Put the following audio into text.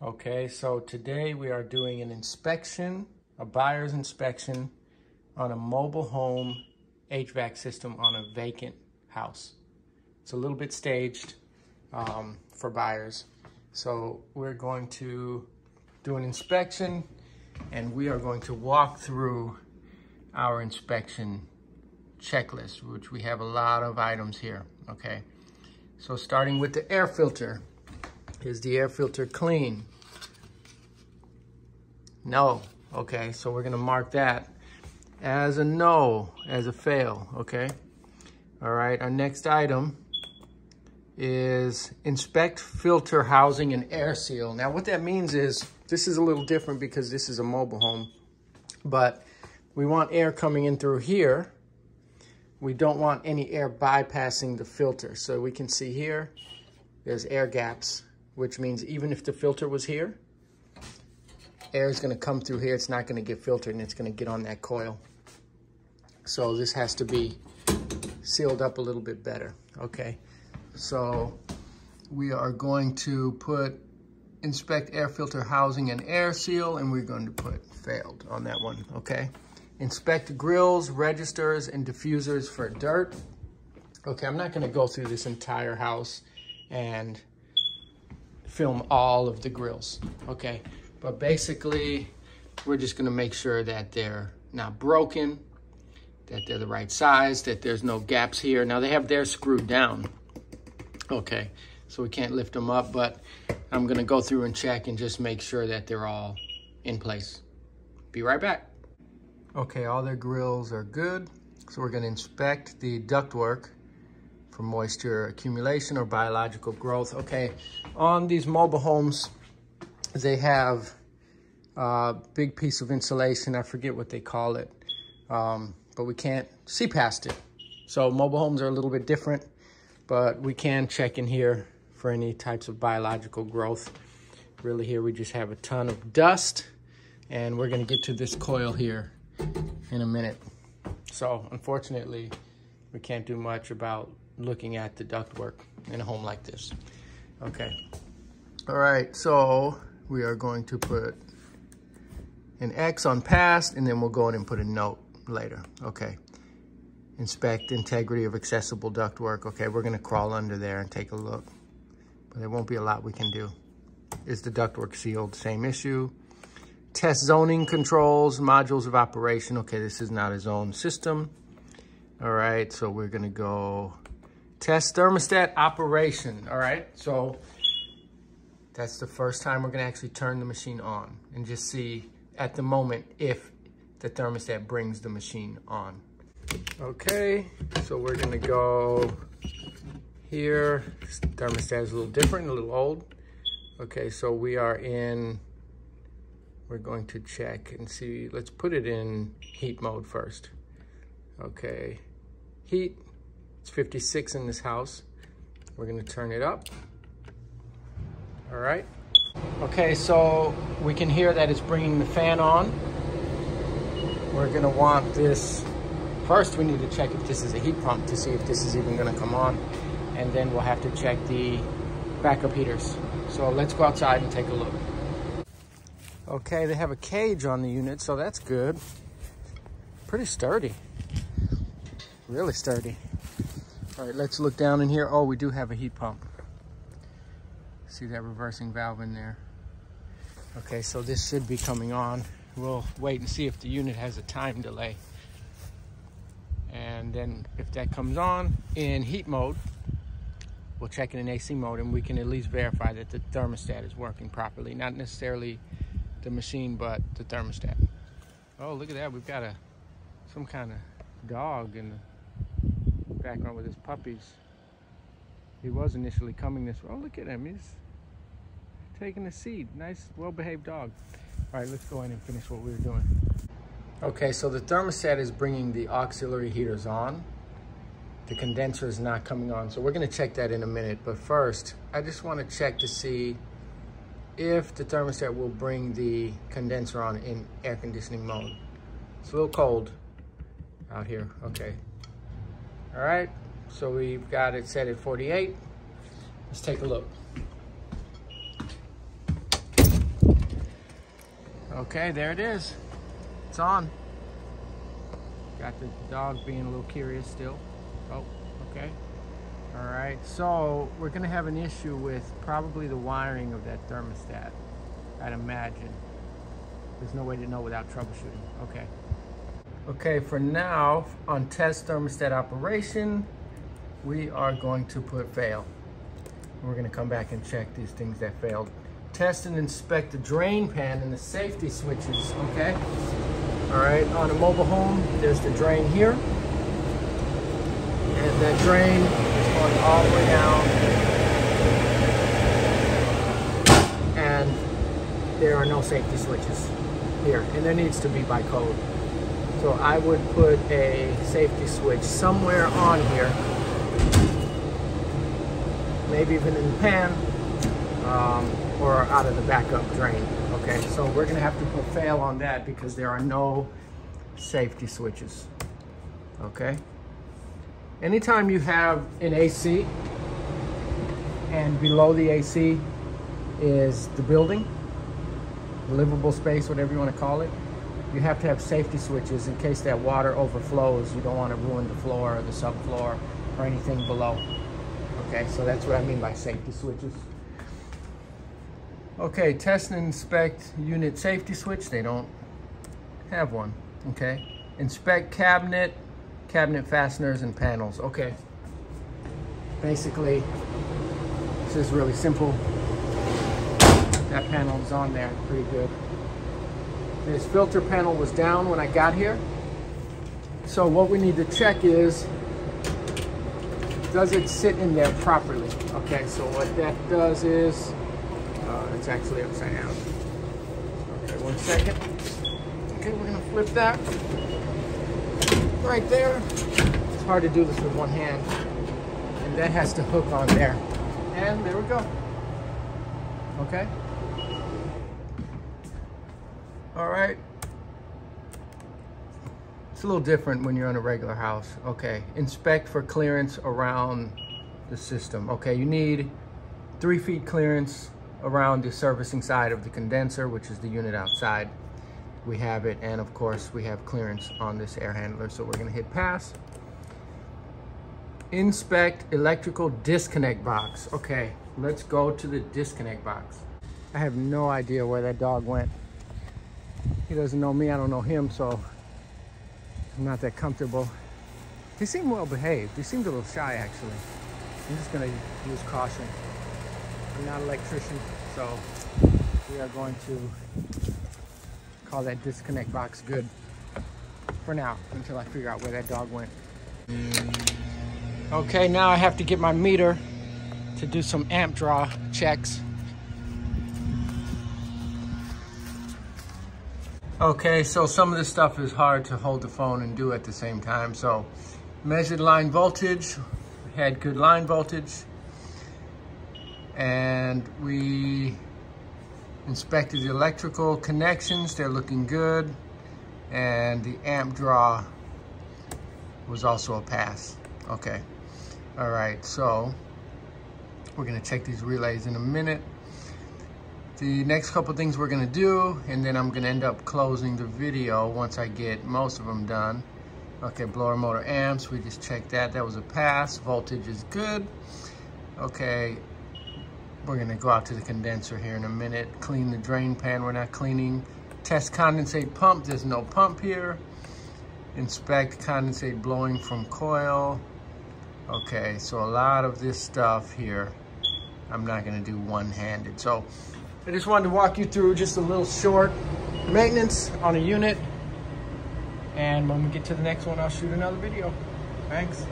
Okay, so today we are doing an inspection, a buyer's inspection on a mobile home HVAC system on a vacant house. It's a little bit staged um, for buyers. So we're going to do an inspection and we are going to walk through our inspection checklist, which we have a lot of items here, okay? So starting with the air filter. Is the air filter clean? No. Okay, so we're gonna mark that as a no, as a fail, okay? All right, our next item is inspect filter housing and air seal. Now what that means is, this is a little different because this is a mobile home, but we want air coming in through here. We don't want any air bypassing the filter. So we can see here, there's air gaps, which means even if the filter was here, air is gonna come through here. It's not gonna get filtered and it's gonna get on that coil. So this has to be sealed up a little bit better, okay? So we are going to put inspect air filter housing and air seal, and we're going to put failed on that one, okay? Inspect grills, registers, and diffusers for dirt. Okay, I'm not gonna go through this entire house and film all of the grills, okay? But basically, we're just gonna make sure that they're not broken, that they're the right size, that there's no gaps here. Now they have theirs screwed down, okay? So we can't lift them up, but I'm gonna go through and check and just make sure that they're all in place. Be right back. Okay, all their grills are good. So we're gonna inspect the ductwork for moisture accumulation or biological growth. Okay, on these mobile homes, they have a big piece of insulation. I forget what they call it. Um, but we can't see past it. So mobile homes are a little bit different, but we can check in here for any types of biological growth. Really here we just have a ton of dust and we're gonna get to this coil here in a minute. So unfortunately, we can't do much about looking at the ductwork in a home like this. Okay. All right, so we are going to put an X on past and then we'll go in and put a note later. Okay. Inspect integrity of accessible ductwork. Okay, we're gonna crawl under there and take a look. But there won't be a lot we can do. Is the ductwork sealed? Same issue. Test zoning controls, modules of operation. Okay, this is not a zone system. All right, so we're gonna go test thermostat operation. All right, so that's the first time we're gonna actually turn the machine on and just see at the moment if the thermostat brings the machine on. Okay, so we're gonna go here. This thermostat is a little different, a little old. Okay, so we are in, we're going to check and see, let's put it in heat mode first. Okay, heat, it's 56 in this house. We're gonna turn it up. All right. Okay, so we can hear that it's bringing the fan on we're gonna want this, first we need to check if this is a heat pump to see if this is even gonna come on. And then we'll have to check the backup heaters. So let's go outside and take a look. Okay, they have a cage on the unit, so that's good. Pretty sturdy, really sturdy. All right, let's look down in here. Oh, we do have a heat pump. See that reversing valve in there. Okay, so this should be coming on. We'll wait and see if the unit has a time delay. And then if that comes on in heat mode, we'll check it in AC mode and we can at least verify that the thermostat is working properly. Not necessarily the machine, but the thermostat. Oh, look at that. We've got a some kind of dog in the background with his puppies. He was initially coming this way. Oh, look at him. He's taking a seat. Nice, well-behaved dog. All right, let's go in and finish what we were doing. Okay, so the thermostat is bringing the auxiliary heaters on. The condenser is not coming on, so we're gonna check that in a minute. But first, I just wanna check to see if the thermostat will bring the condenser on in air conditioning mode. It's a little cold out here, okay. All right, so we've got it set at 48. Let's take a look. Okay, there it is. It's on. Got the dog being a little curious still. Oh, okay. All right, so we're gonna have an issue with probably the wiring of that thermostat, I'd imagine. There's no way to know without troubleshooting. Okay. Okay, for now, on test thermostat operation, we are going to put fail. We're gonna come back and check these things that failed. Test and inspect the drain pan and the safety switches, okay? All right, on a mobile home, there's the drain here. And that drain is going all the way down. And there are no safety switches here, and there needs to be by code. So I would put a safety switch somewhere on here, maybe even in the pan, um, or out of the backup drain. Okay, so we're gonna have to put fail on that because there are no safety switches. Okay. Anytime you have an AC and below the AC is the building, livable space, whatever you want to call it, you have to have safety switches in case that water overflows. You don't want to ruin the floor or the subfloor or anything below. Okay, so that's what I mean by safety switches. Okay, test and inspect unit safety switch. They don't have one, okay? Inspect cabinet, cabinet fasteners and panels. Okay. Basically, this is really simple. That panel is on there, pretty good. This filter panel was down when I got here. So what we need to check is, does it sit in there properly? Okay, so what that does is, uh, it's actually upside down. Okay, one second. Okay, we're gonna flip that right there. It's hard to do this with one hand. And that has to hook on there. And there we go. Okay. All right. It's a little different when you're on a regular house. Okay, inspect for clearance around the system. Okay, you need three feet clearance around the servicing side of the condenser, which is the unit outside. We have it, and of course, we have clearance on this air handler, so we're gonna hit pass. Inspect electrical disconnect box. Okay, let's go to the disconnect box. I have no idea where that dog went. He doesn't know me, I don't know him, so I'm not that comfortable. He seemed well behaved. He seemed a little shy, actually. I'm just gonna use caution. I'm not an electrician, so we are going to call that disconnect box good for now until I figure out where that dog went. Okay, now I have to get my meter to do some amp draw checks. Okay, so some of this stuff is hard to hold the phone and do at the same time. So measured line voltage, had good line voltage, and we inspected the electrical connections. They're looking good. And the amp draw was also a pass. Okay. All right, so we're gonna check these relays in a minute. The next couple things we're gonna do, and then I'm gonna end up closing the video once I get most of them done. Okay, blower motor amps, we just checked that. That was a pass. Voltage is good. Okay, we're gonna go out to the condenser here in a minute, clean the drain pan, we're not cleaning. Test condensate pump, there's no pump here. Inspect condensate blowing from coil. Okay, so a lot of this stuff here, I'm not gonna do one-handed. So I just wanted to walk you through just a little short maintenance on a unit. And when we get to the next one, I'll shoot another video. Thanks.